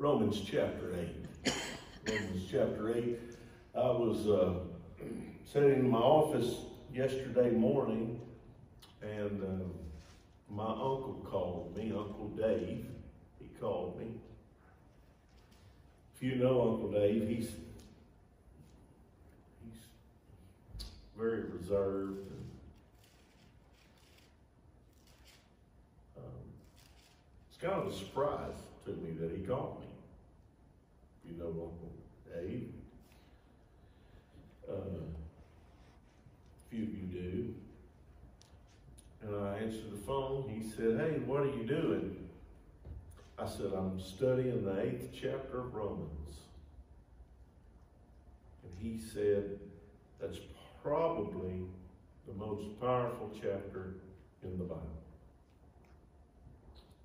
Romans chapter 8. Romans chapter 8. I was uh, sitting in my office yesterday morning, and uh, my uncle called me, Uncle Dave. He called me. If you know Uncle Dave, he's he's very reserved. Um, it's kind of a surprise to me that he called me. You know Uncle Dave. Uh, few of you do. And I answered the phone. He said, Hey, what are you doing? I said, I'm studying the eighth chapter of Romans. And he said, That's probably the most powerful chapter in the Bible.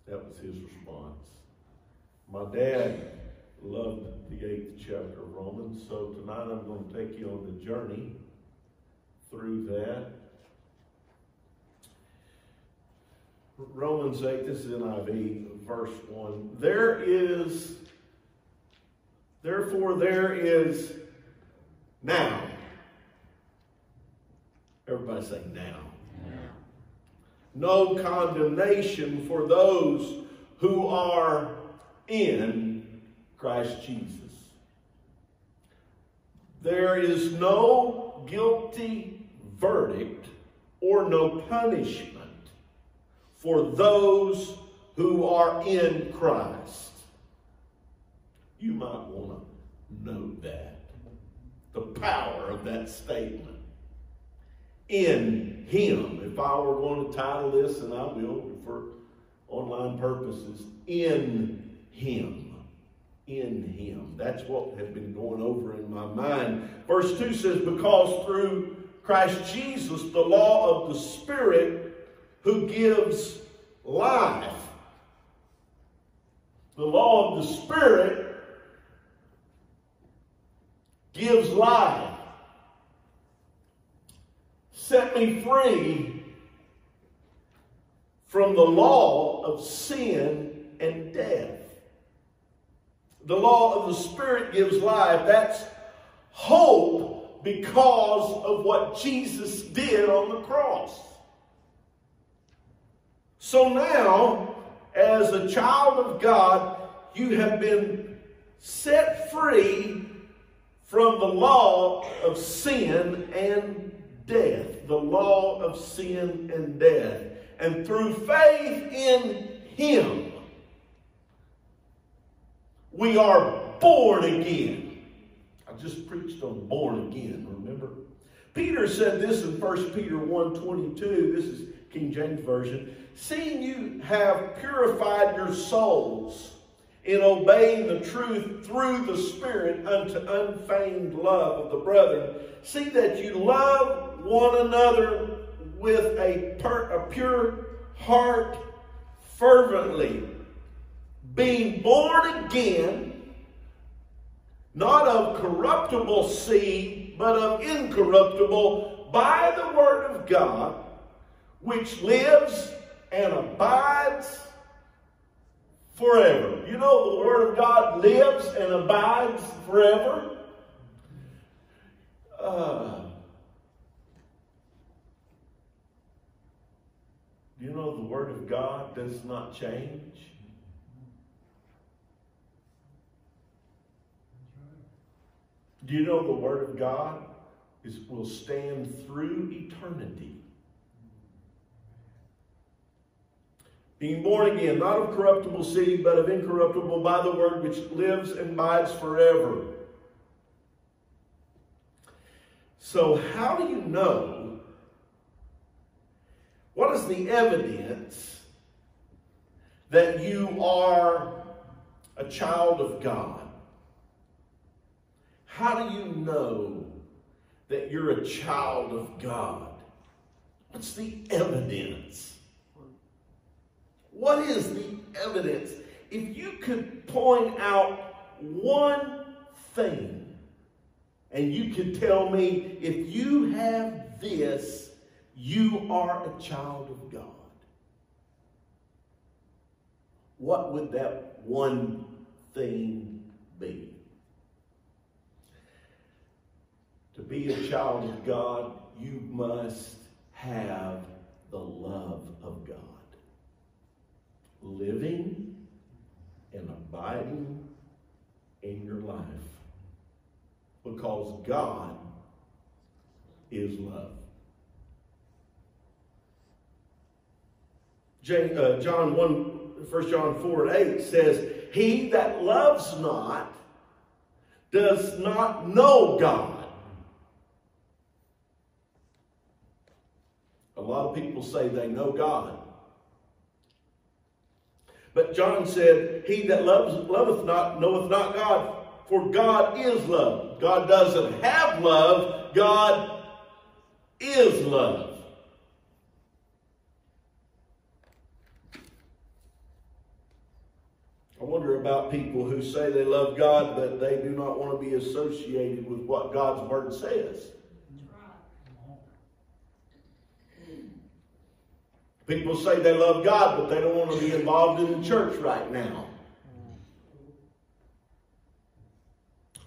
That was his response. My dad loved the eighth chapter of Romans, so tonight I'm going to take you on the journey through that. Romans 8, this is NIV, verse 1. There is, therefore, there is now. Everybody say now. No condemnation for those who are in Christ Jesus. There is no guilty verdict or no punishment for those who are in Christ. You might want to know that. The power of that statement. In Him. If I were going to title this, and I will for online purposes, in Him. In Him. That's what has been going over in my mind. Verse 2 says, Because through Christ Jesus, the law of the Spirit who gives life. The law of the Spirit gives life. Set me free from the law of sin and death. The law of the Spirit gives life. That's hope because of what Jesus did on the cross. So now, as a child of God, you have been set free from the law of sin and death. The law of sin and death. And through faith in Him, we are born again. I just preached on born again, remember? Peter said this in 1 Peter 1 22. This is King James Version. Seeing you have purified your souls in obeying the truth through the Spirit unto unfeigned love of the brethren, see that you love one another with a, per, a pure heart fervently, being born again, not of corruptible seed, but of incorruptible, by the word of God, which lives and abides forever. You know, the Word of God lives and abides forever. Uh, you know, the Word of God does not change. Do you know the Word of God is, will stand through eternity? being born again, not of corruptible seed, but of incorruptible by the word which lives and abides forever. So, how do you know? What is the evidence that you are a child of God? How do you know that you're a child of God? What's the evidence? What is the evidence? If you could point out one thing, and you could tell me if you have this, you are a child of God. What would that one thing be. To be a child of God, you must have the love of God. Living and abiding in your life. Because God is love. Uh, John 1, 1 John 4 and 8 says, He that loves not does not know God. A lot people say they know God. But John said, He that loves, loveth not knoweth not God, for God is love. God doesn't have love, God is love. I wonder about people who say they love God, but they do not want to be associated with what God's Word says. People say they love God, but they don't want to be involved in the church right now.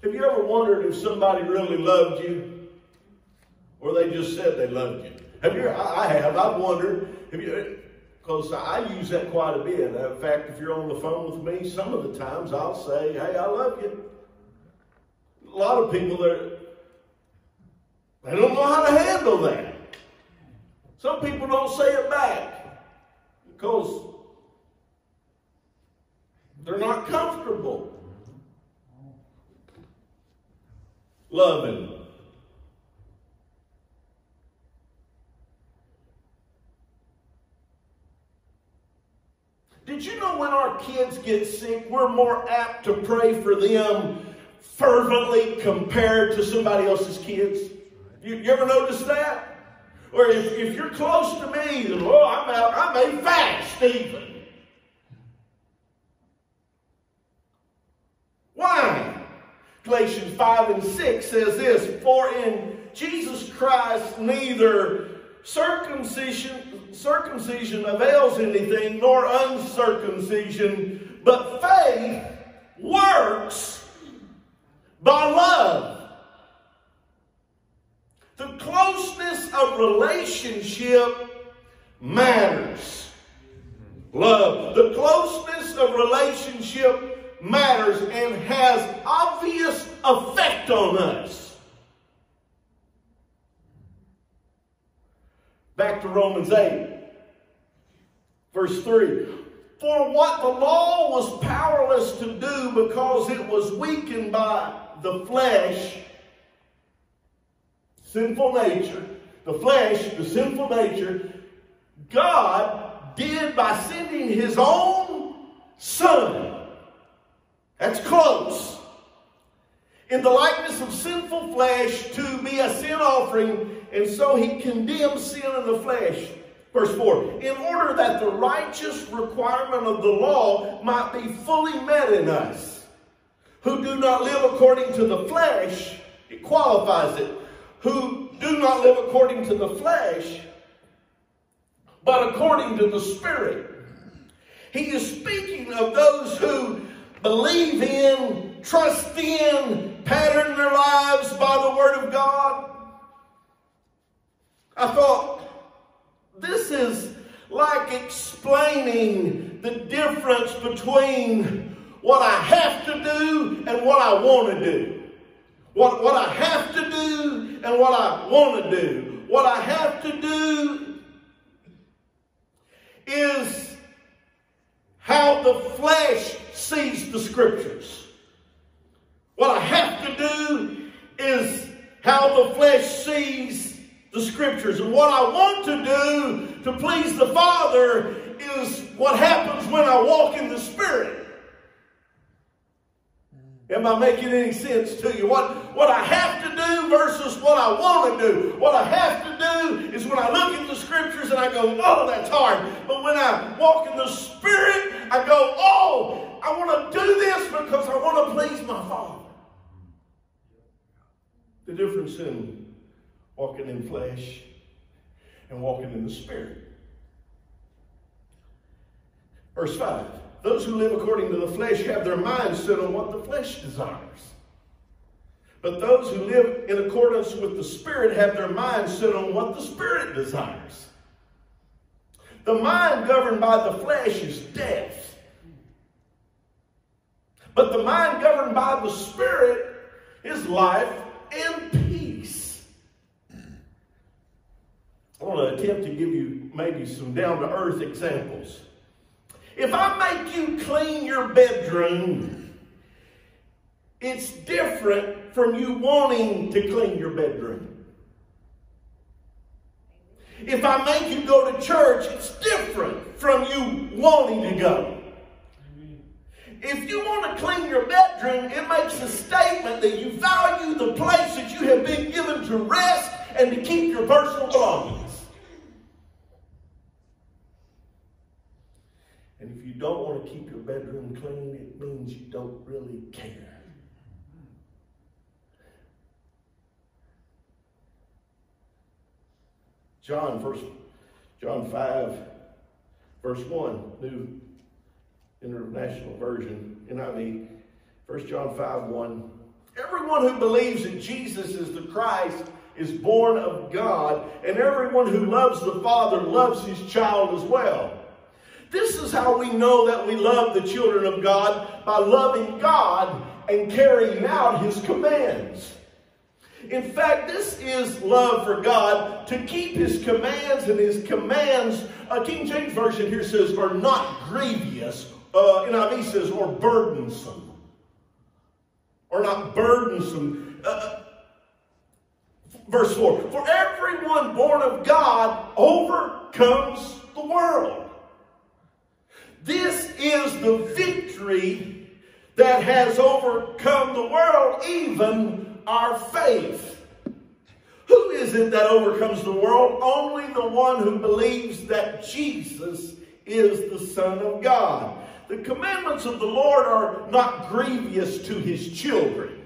Have you ever wondered if somebody really loved you? Or they just said they loved you? Have you? I have. I've wondered. Have you? Because I use that quite a bit. In fact, if you're on the phone with me, some of the times I'll say, hey, I love you. A lot of people, they they don't know how to handle that. Some people don't say it back because they're not comfortable loving Did you know when our kids get sick, we're more apt to pray for them fervently compared to somebody else's kids? You, you ever notice that? Or if, if you're close to me, oh, I'm out, I may fast even. Why? Galatians 5 and 6 says this, For in Jesus Christ neither circumcision, circumcision avails anything, nor uncircumcision, but faith works by love. The closeness of relationship matters. Love. The closeness of relationship matters and has obvious effect on us. Back to Romans 8, verse 3. For what the law was powerless to do because it was weakened by the flesh, sinful nature, the flesh, the sinful nature, God did by sending his own son. That's close. In the likeness of sinful flesh to be a sin offering and so he condemns sin in the flesh. Verse 4 In order that the righteous requirement of the law might be fully met in us, who do not live according to the flesh, it qualifies it, who do not live according to the flesh, but according to the Spirit. He is speaking of those who believe in, trust in, pattern their lives by the Word of God. I thought, this is like explaining the difference between what I have to do and what I want to do. What, what I have to do and what I want to do. What I have to do is how the flesh sees the scriptures. What I have to do is how the flesh sees the scriptures. And what I want to do to please the Father is what happens when I walk in the Spirit. Am I making any sense to you? What, what I have to do versus what I want to do. What I have to do is when I look at the scriptures and I go, oh, that's hard. But when I walk in the Spirit, I go, oh, I want to do this because I want to please my Father. The difference in walking in flesh and walking in the spirit. Verse 5 those who live according to the flesh have their minds set on what the flesh desires. But those who live in accordance with the Spirit have their minds set on what the Spirit desires. The mind governed by the flesh is death. But the mind governed by the Spirit is life and peace. I want to attempt to give you maybe some down to earth examples. If I make you clean your bedroom, it's different from you wanting to clean your bedroom. If I make you go to church, it's different from you wanting to go. If you want to clean your bedroom, it makes a statement that you value the place that you have been given to rest and to keep your personal belongings. And if you don't want to keep your bedroom clean, it means you don't really care. John, verse, John 5, verse 1, New International Version, NIV, 1 John 5, 1. Everyone who believes that Jesus is the Christ is born of God, and everyone who loves the Father loves his child as well. This is how we know that we love the children of God by loving God and carrying out his commands. In fact, this is love for God to keep his commands, and his commands, uh, King James Version here says, are not grievous. Uh, NIV says, or burdensome. Or not burdensome. Uh, uh verse 4 For everyone born of God overcomes the world. This is the victory that has overcome the world, even our faith. Who is it that overcomes the world? Only the one who believes that Jesus is the Son of God. The commandments of the Lord are not grievous to his children.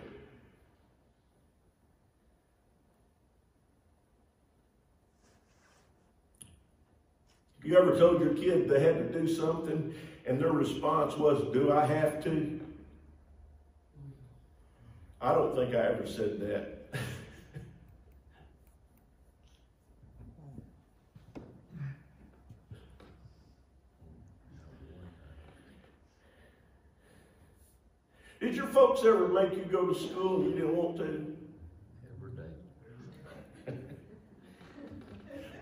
You ever told your kid they had to do something and their response was, Do I have to? I don't think I ever said that. Did your folks ever make you go to school and you didn't want to? Every day.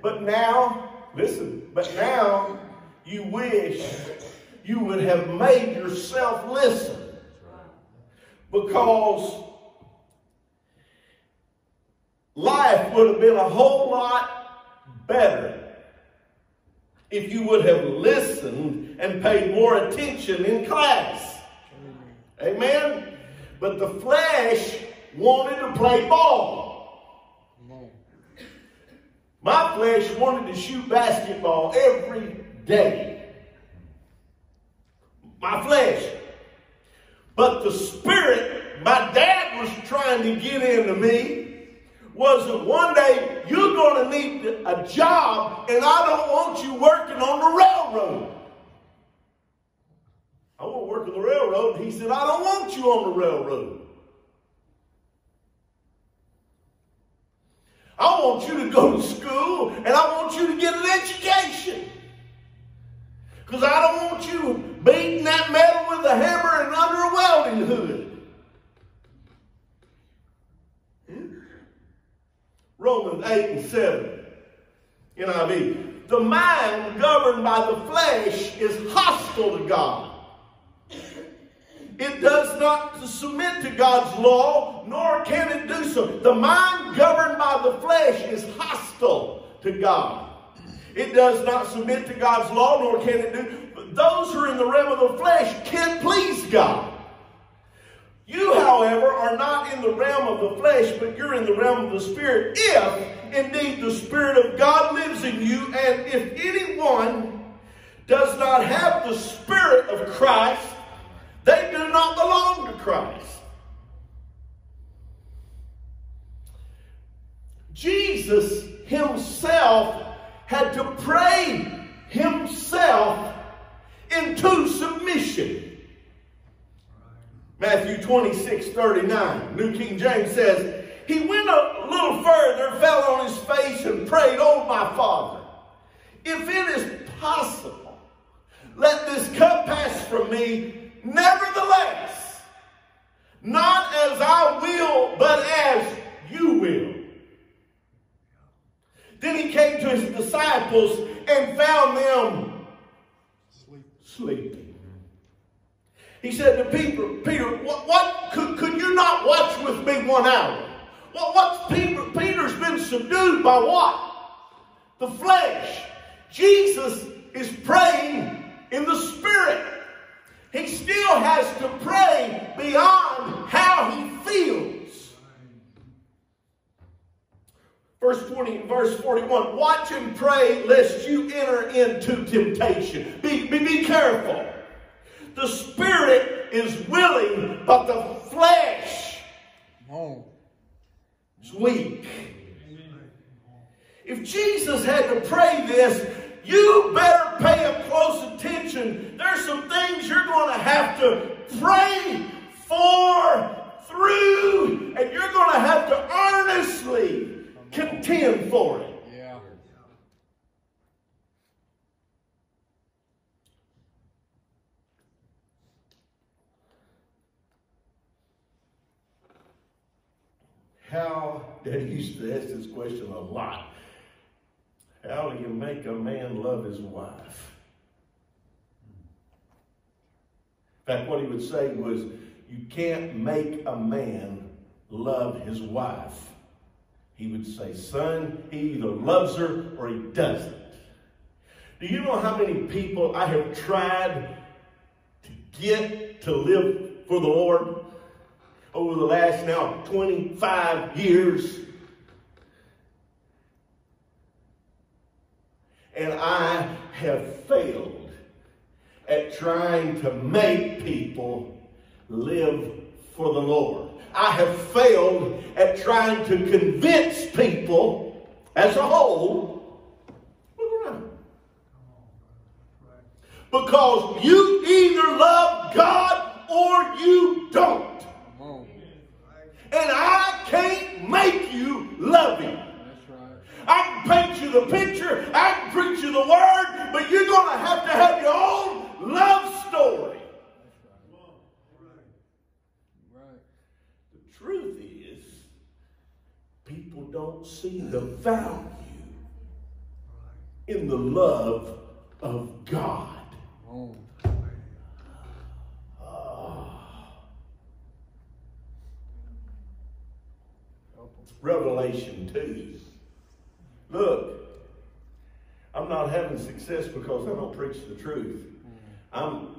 but now, Listen, but now you wish you would have made yourself listen. Because life would have been a whole lot better if you would have listened and paid more attention in class. Amen? But the flesh wanted to play ball. My flesh wanted to shoot basketball every day. My flesh. But the spirit my dad was trying to get into me was that one day you're going to need a job and I don't want you working on the railroad. I want to work on the railroad. He said, I don't want you on the railroad. I want you to go to school and I want you to get an education. Because I don't want you beating that metal with a hammer and under a welding hood. Romans 8 and 7. NIV. The mind governed by the flesh is hostile to God. It does not submit to God's law, nor can it do so. The mind governed by the flesh is hostile to God. It does not submit to God's law, nor can it do. But those who are in the realm of the flesh can please God. You, however, are not in the realm of the flesh, but you're in the realm of the Spirit, if indeed the Spirit of God lives in you. And if anyone does not have the Spirit of Christ, they do not belong to Christ. Jesus himself had to pray himself into submission. Matthew 26, 39. New King James says, He went a little further, fell on his face, and prayed, Oh, my Father, if it is possible, let this cup pass from me. Nevertheless, not as I will, but as you will. Then he came to his disciples and found them sleeping. He said to Peter, Peter, what, what could, could you not watch with me one hour? What's Peter? Peter's been subdued by what? The flesh. Jesus is praying in the spirit. He still has to pray beyond how he feels. Verse 20, verse 41, watch and pray lest you enter into temptation. Be, be, be careful. The spirit is willing, but the flesh is weak. If Jesus had to pray this, you better pay a close attention. There's some things you're going to have to pray for, through, and you're going to have to earnestly contend for it. Yeah. How, Daddy used to ask this question a lot. How do you make a man love his wife? In fact, what he would say was, you can't make a man love his wife. He would say, son, he either loves her or he doesn't. Do you know how many people I have tried to get to live for the Lord over the last now 25 years? And I have failed at trying to make people live for the Lord. I have failed at trying to convince people as a whole. Look around. Because you either love God or you don't. And I can't make you love Him. I can paint you the picture, I can preach you the word, but you're going to have to have your own love story. The truth is, people don't see the value in the love of God. Revelation 2. Look, I'm not having success because I don't preach the truth. I'm,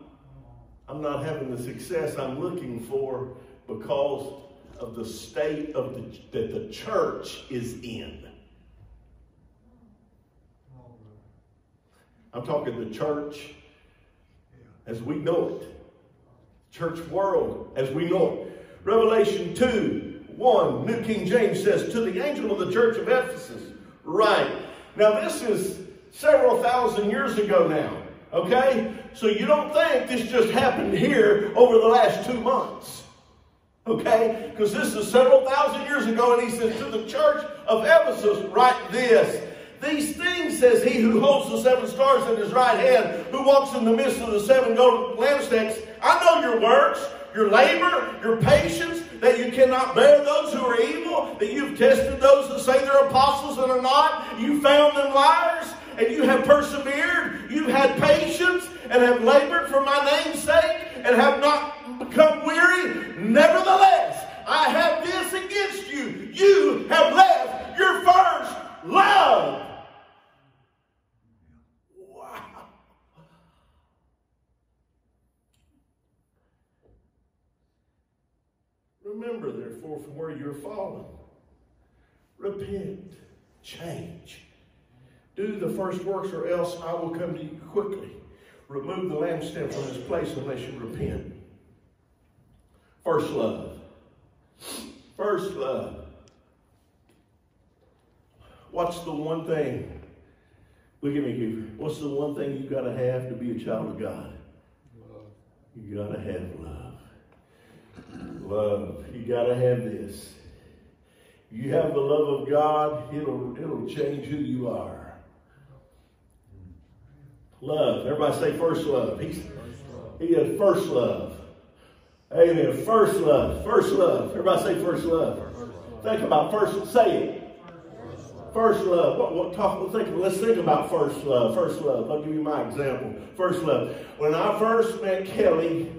I'm not having the success I'm looking for because of the state of the, that the church is in. I'm talking the church as we know it. Church world as we know it. Revelation 2, 1, New King James says, To the angel of the church of Ephesus, right. Now this is several thousand years ago now. Okay? So you don't think this just happened here over the last two months. Okay? Because this is several thousand years ago, and he says, To the church of Ephesus, write this. These things says he who holds the seven stars in his right hand, who walks in the midst of the seven golden lampstands. I know your works, your labor, your patience, that you cannot bear those who are evil, that you've tested those that say they're apostles and are not. You found them liars, and you have persevered. You've had patience and have labored for my name's sake, and have not become weary. Nevertheless, I have this against you. You have left your first love. Remember, therefore, from where you're fallen. Repent. Change. Do the first works, or else I will come to you quickly. Remove the lampstand from this place unless you repent. First love. First love. What's the one thing? Look at me here. What's the one thing you've got to have to be a child of God? Love. You got to have love. Love. You got to have this. You have the love of God, it'll, it'll change who you are. Love. Everybody say first love. He's, he has first love. Amen. First love. First love. Everybody say first love. Think about first. Say it. First love. What, what talk? Think, let's think about first love. First love. I'll give you my example. First love. When I first met Kelly,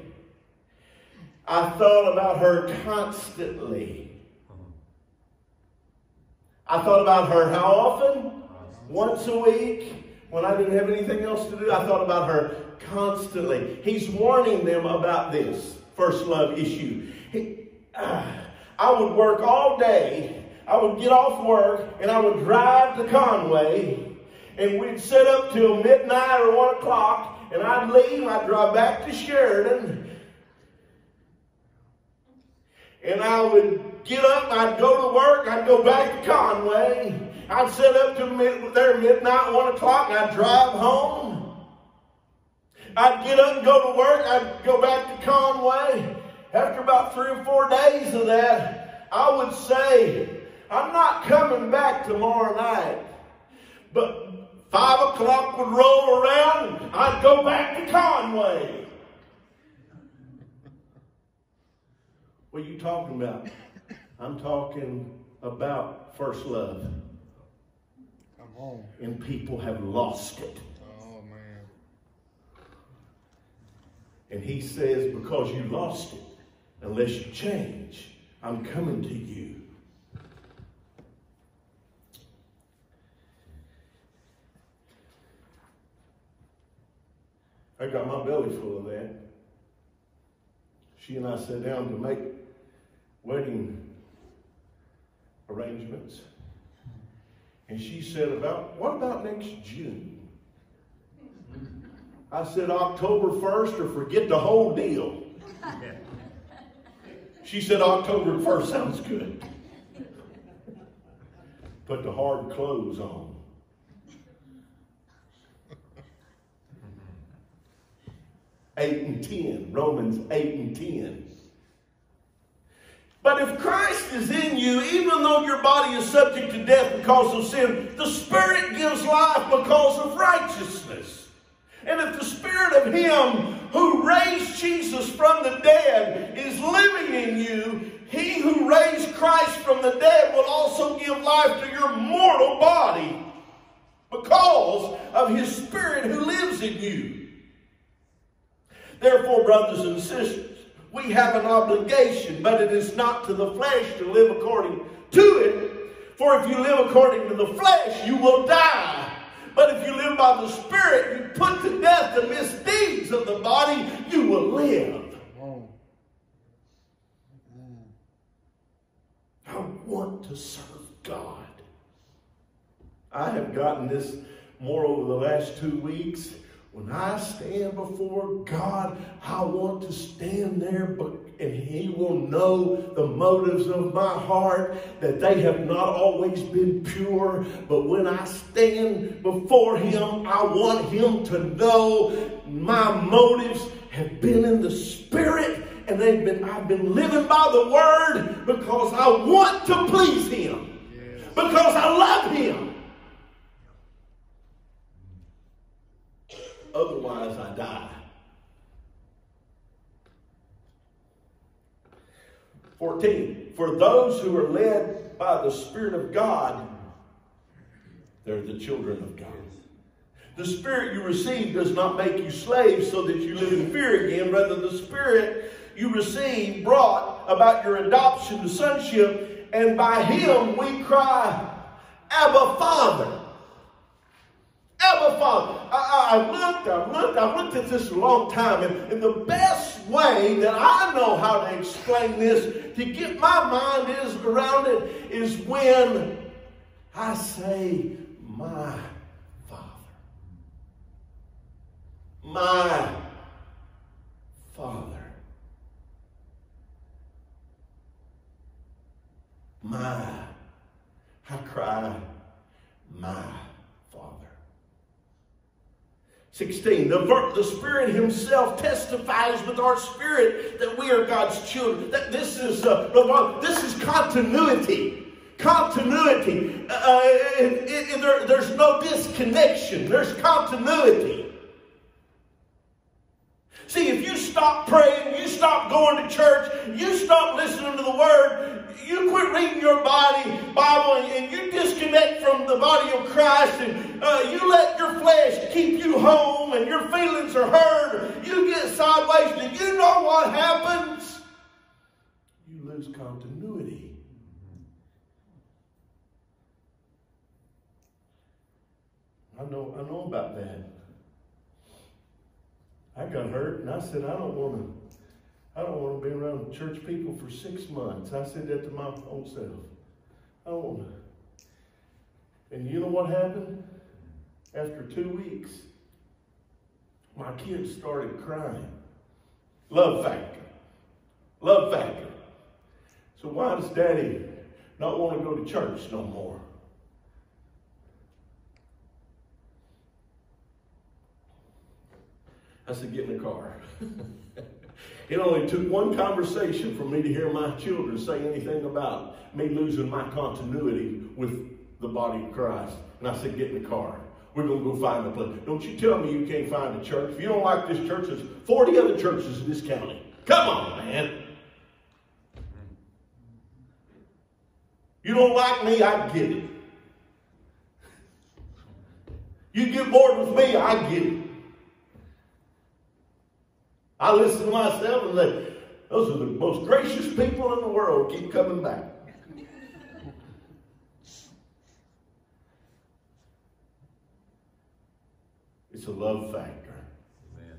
I thought about her constantly. I thought about her how often? Once a week. When I didn't have anything else to do, I thought about her constantly. He's warning them about this first love issue. He, uh, I would work all day. I would get off work and I would drive to Conway and we'd sit up till midnight or one o'clock and I'd leave. I'd drive back to Sheridan and I would get up, I'd go to work, I'd go back to Conway. I'd sit up till mid, there midnight, one o'clock, and I'd drive home. I'd get up and go to work, I'd go back to Conway. After about three or four days of that, I would say, I'm not coming back tomorrow night. But five o'clock would roll around, I'd go back to Conway. What are you talking about? I'm talking about first love. Come on. And people have lost it. Oh, man. And he says, because you lost it, unless you change, I'm coming to you. I got my belly full of that. She and I sat down to make wedding arrangements. And she said, about what about next June? I said October 1st or forget the whole deal. She said October 1st sounds good. Put the hard clothes on. Eight and ten, Romans eight and ten. But if Christ is in you, even though your body is subject to death because of sin, the Spirit gives life because of righteousness. And if the Spirit of Him who raised Jesus from the dead is living in you, He who raised Christ from the dead will also give life to your mortal body because of His Spirit who lives in you. Therefore, brothers and sisters, we have an obligation, but it is not to the flesh to live according to it. For if you live according to the flesh, you will die. But if you live by the Spirit, you put to death the misdeeds of the body, you will live. I want to serve God. I have gotten this more over the last two weeks when I stand before God, I want to stand there, but and He will know the motives of my heart, that they have not always been pure. But when I stand before Him, I want Him to know my motives have been in the Spirit, and they've been I've been living by the Word because I want to please Him. Because I love Him. Otherwise, I die. 14. For those who are led by the Spirit of God, they're the children of God. The Spirit you receive does not make you slaves so that you live in fear again. Rather, the Spirit you receive brought about your adoption to sonship, and by Him we cry, Abba, Father. Father. I, I, have looked, I've looked, I've looked at this a long time, and, and, the best way that I know how to explain this, to get my mind is around it, is when I say, my Father. My Father. My. I cry, my 16. The, the Spirit Himself testifies with our spirit that we are God's children. That this is uh, this is continuity. Continuity. Uh, uh it, it, there, there's no disconnection. There's continuity. See, if you stop praying, you stop going to church, you stop listening to the Word, you quit reading your body Bible, and, and you disconnect from the body of Christ, and uh, you let your flesh keep you home, and your feelings are hurt, you get sideways, and you know what happens? You lose continuity. I know, I know about that. I got hurt, and I said, I don't want to. I don't want to be around church people for six months. I said that to my own self. I don't want to. And you know what happened? After two weeks, my kids started crying. Love factor. Love factor. So why does daddy not want to go to church no more? I said, get in the car. it only took one conversation for me to hear my children say anything about me losing my continuity with the body of Christ. And I said, get in the car. We're going to go find a place. Don't you tell me you can't find a church. If you don't like this church, there's 40 other churches in this county. Come on, man. You don't like me, I get it. You get bored with me, I get it. I listen to myself and say, those are the most gracious people in the world. Keep coming back. It's a love factor. Amen.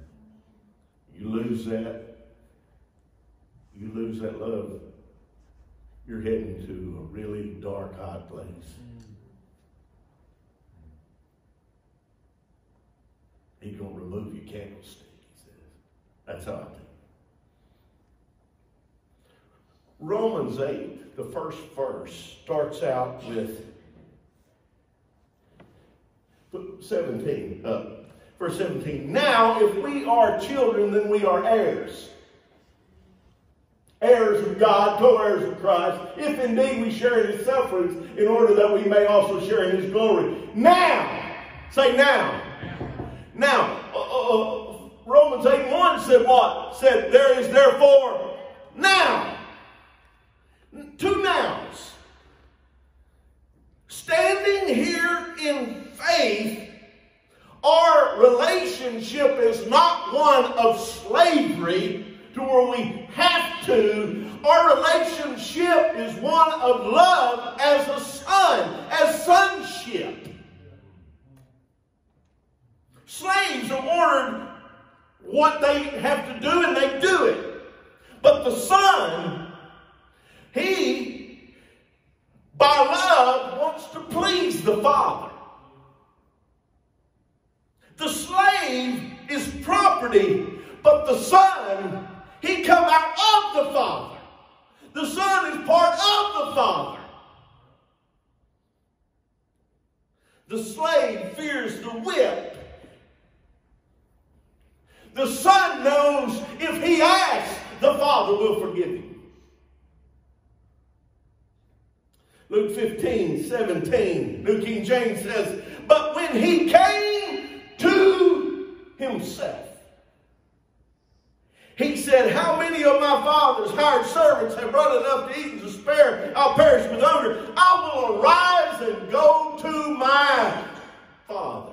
You lose that, you lose that love, you're heading to a really dark, hot place. He's going to remove your candlestick. That's I. Romans 8, the first verse, starts out with 17. Uh, verse 17. Now, if we are children, then we are heirs. Heirs of God, co-heirs of Christ, if indeed we share in his sufferings, in order that we may also share in his glory. Now, say now. Now, uh, uh, uh Romans 8 1 said what? Said, there is therefore now. Two nouns. Standing here in faith, our relationship is not one of slavery to where we have to. Our relationship is one of love as a son, as sonship. Slaves are ordered what they have to do and they do it. But the son, he, by love, wants to please the father. The slave is property, but the son, he come out of the father. The son is part of the father. The slave fears the whip the Son knows if he asks, the Father will forgive him. Luke 15, 17, New King James says, But when he came to himself, he said, How many of my father's hired servants have brought enough to eat and to spare? I'll perish with hunger. I will arise and go to my father.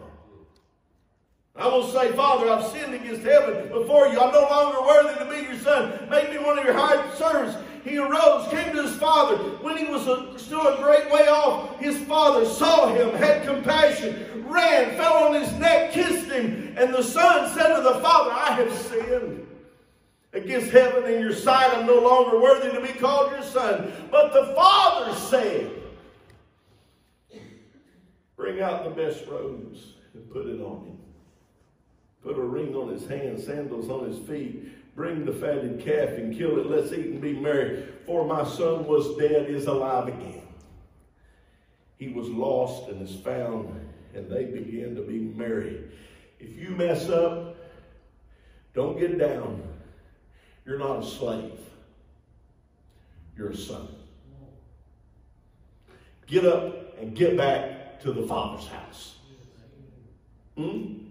I will say, Father, I've sinned against heaven before you. I'm no longer worthy to be your son. Make me one of your hired servants. He arose, came to his father. When he was a, still a great way off, his father saw him, had compassion, ran, fell on his neck, kissed him. And the son said to the father, I have sinned against heaven in your sight. I'm no longer worthy to be called your son. But the father said, Bring out the best robes and put it on him Put a ring on his hand, sandals on his feet. Bring the fatted calf and kill it. Let's eat and be merry. For my son was dead, is alive again. He was lost and is found, and they began to be merry. If you mess up, don't get down. You're not a slave. You're a son. Get up and get back to the Father's house. Hmm?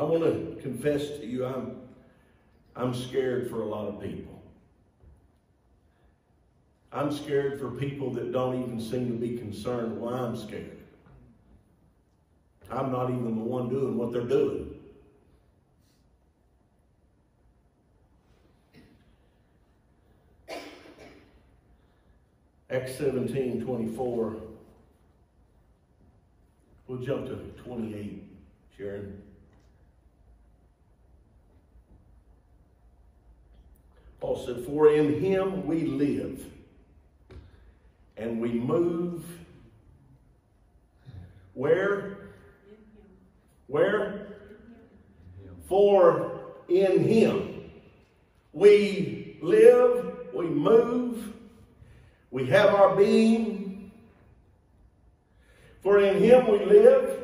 I want to confess to you, I'm, I'm scared for a lot of people. I'm scared for people that don't even seem to be concerned why I'm scared. I'm not even the one doing what they're doing. Acts 17, 24. We'll jump to 28, Sharon. Paul said, For in him we live and we move. Where? Where? For in him we live, we move, we have our being. For in him we live,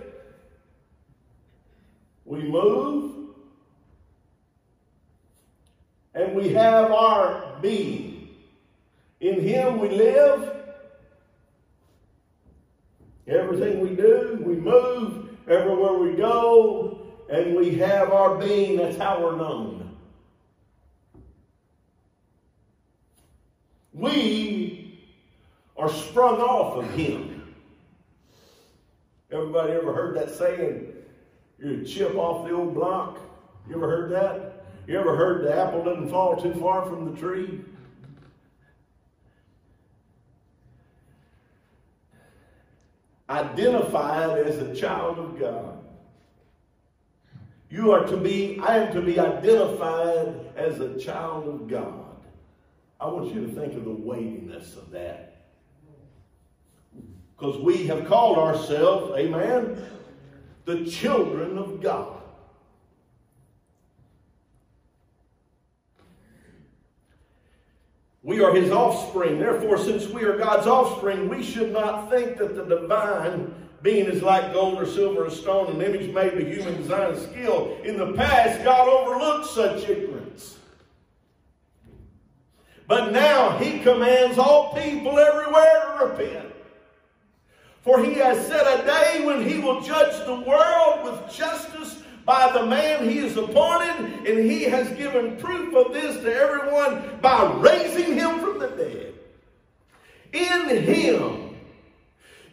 we move, and we have our being. In him we live. Everything we do, we move, everywhere we go, and we have our being. That's how we're known. We are sprung off of him. Everybody ever heard that saying? You're a chip off the old block. You ever heard that? You ever heard the apple doesn't fall too far from the tree? Identified as a child of God. You are to be, I am to be identified as a child of God. I want you to think of the weightiness of that. Because we have called ourselves, amen, the children of God. We are his offspring. Therefore, since we are God's offspring, we should not think that the divine being is like gold or silver or stone, an image made to human design and skill. In the past, God overlooked such ignorance. But now he commands all people everywhere to repent. For he has set a day when he will judge the world with justice by the man he has appointed, and he has given proof of this to everyone by raising him from the dead. In him,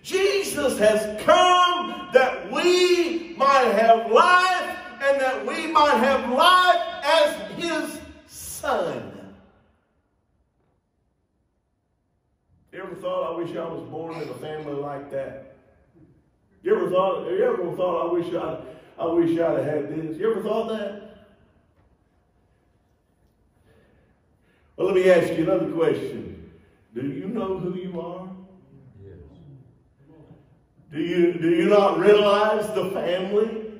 Jesus has come that we might have life and that we might have life as his son. You ever thought, I wish I was born in a family like that? You ever thought, you ever thought, I wish I, I wish I'd have had this? You ever thought that? Well, let me ask you another question. Do you know who you are? Yes. Do you, do you not realize the family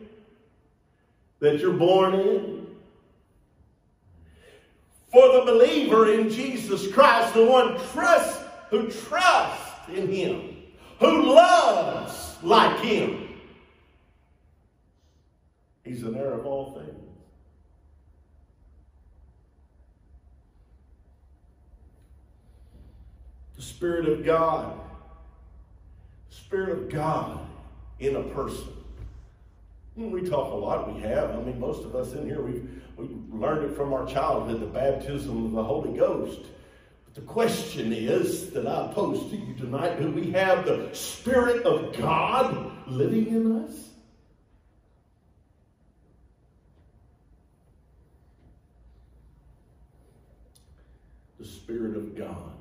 that you're born in? For the believer in Jesus Christ, the one trust, who trusts in Him, who loves like Him, He's an heir of all things. The Spirit of God Spirit of God in a person. We talk a lot, we have. I mean, most of us in here, we've, we've learned it from our childhood, the baptism of the Holy Ghost. But the question is that I pose to you tonight do we have the Spirit of God living in us? The Spirit of God.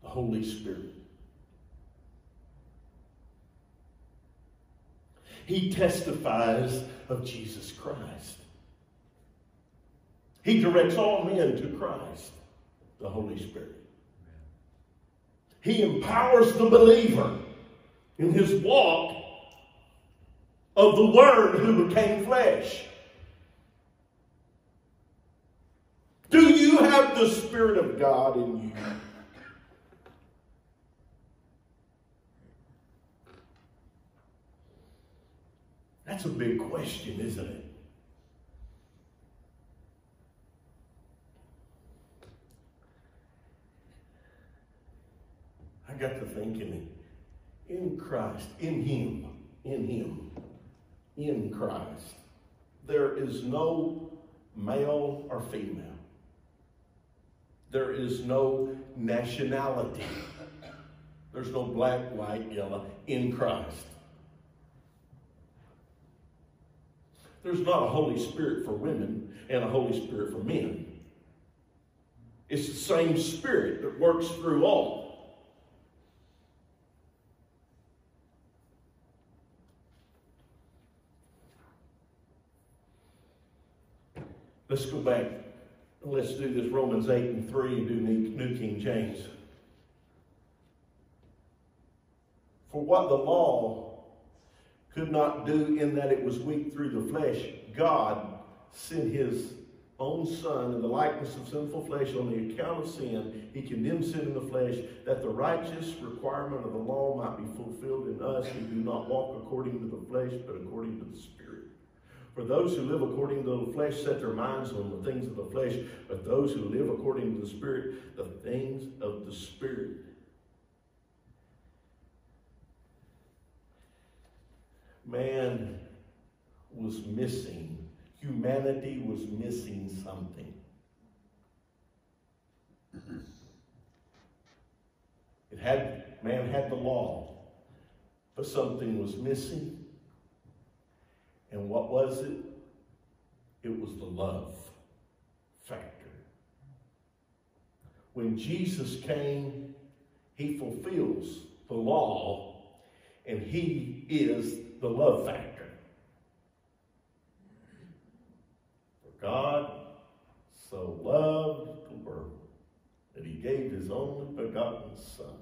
the Holy Spirit. He testifies of Jesus Christ. He directs all men to Christ, the Holy Spirit. He empowers the believer in his walk of the Word who became flesh. Do you have the Spirit of God in you? That's a big question, isn't it? I got to thinking in Christ, in Him, in Him, in Christ, there is no male or female. There is no nationality. There's no black, white, yellow in Christ. There's not a Holy Spirit for women and a Holy Spirit for men. It's the same Spirit that works through all. Let's go back. Let's do this Romans 8 and 3 and do New King James. For what the law could not do in that it was weak through the flesh, God sent his own Son in the likeness of sinful flesh on the account of sin. He condemned sin in the flesh that the righteous requirement of the law might be fulfilled in us who do not walk according to the flesh, but according to the Spirit. For those who live according to the flesh set their minds on the things of the flesh, but those who live according to the Spirit, the things of the Spirit. Man was missing, humanity was missing something. It had, man had the law, but something was missing. And what was it? It was the love factor. When Jesus came, he fulfills the law and he is the love factor. For God so loved the world that he gave his only begotten Son,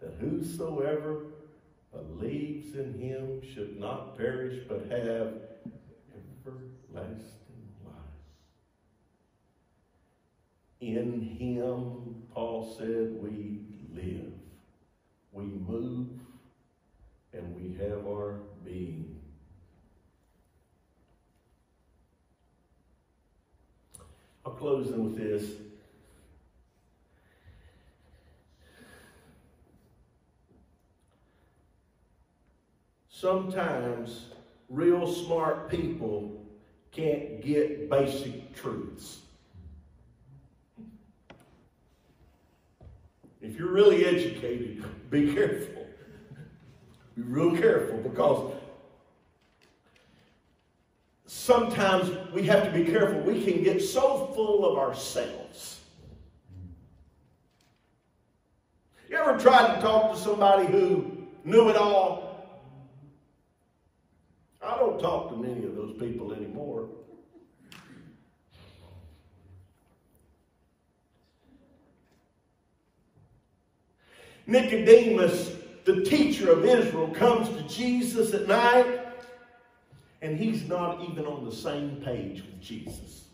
that whosoever believes in him should not perish but have everlasting life. In him, Paul said, we live, we move, and we have our being. I'll close in with this. Sometimes real smart people can't get basic truths. If you're really educated, be careful. Be real careful because sometimes we have to be careful. We can get so full of ourselves. You ever tried to talk to somebody who knew it all I don't talk to many of those people anymore. Nicodemus, the teacher of Israel, comes to Jesus at night, and he's not even on the same page with Jesus.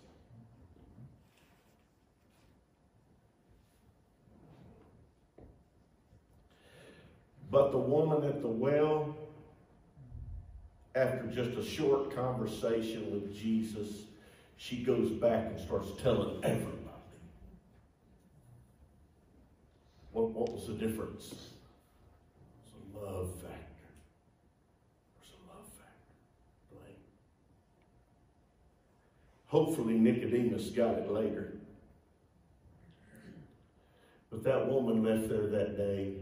But the woman at the well after just a short conversation with Jesus, she goes back and starts telling everybody. What, what was the difference? It's a love factor. There's a love factor. Blame. Hopefully Nicodemus got it later. But that woman left there that day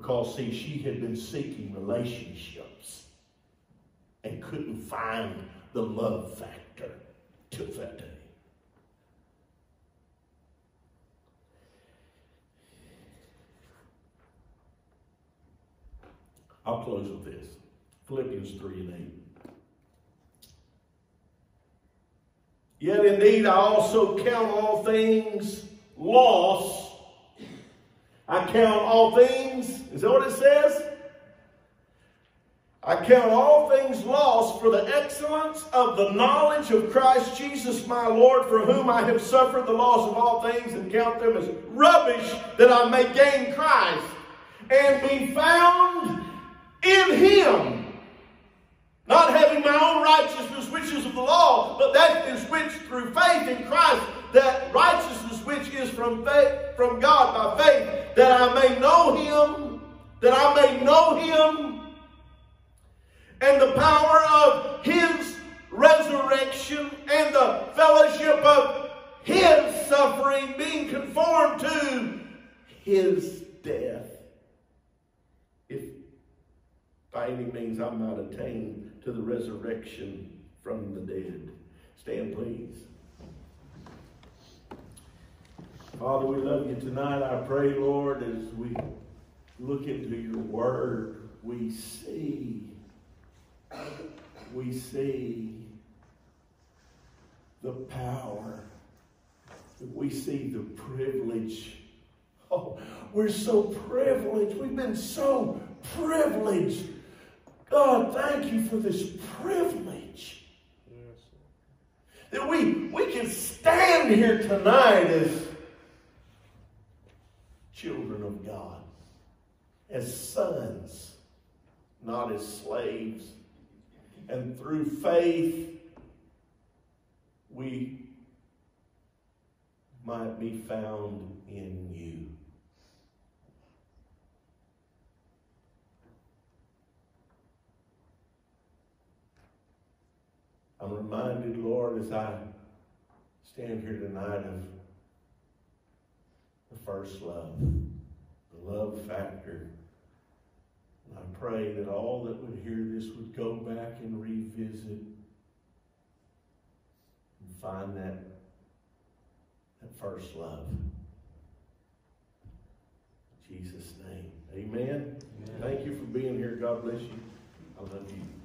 because, see, she had been seeking relationships and couldn't find the love factor till that day. I'll close with this Philippians 3 and 8. Yet indeed, I also count all things loss. I count all things, is that what it says? I count all things lost for the excellence of the knowledge of Christ Jesus my Lord, for whom I have suffered the loss of all things, and count them as rubbish that I may gain Christ and be found in him. Not having my own righteousness, which is of the law, but that is which through faith in Christ, that righteousness which is from faith, from God by faith, that I may know him, that I may know him, and the power of his resurrection, and the fellowship of his suffering, being conformed to his death. If by any means I might attain to the resurrection from the dead. Stand, please. Father, we love you tonight. I pray, Lord, as we look into your word, we see, we see the power. We see the privilege. Oh, we're so privileged. We've been so privileged God, thank you for this privilege. Yes. That we, we can stand here tonight as children of God, as sons, not as slaves. And through faith, we might be found in you. I'm reminded, Lord, as I stand here tonight of the first love, the love factor. I pray that all that would hear this would go back and revisit and find that, that first love. In Jesus' name. Amen. Amen. Thank you for being here. God bless you. I love you.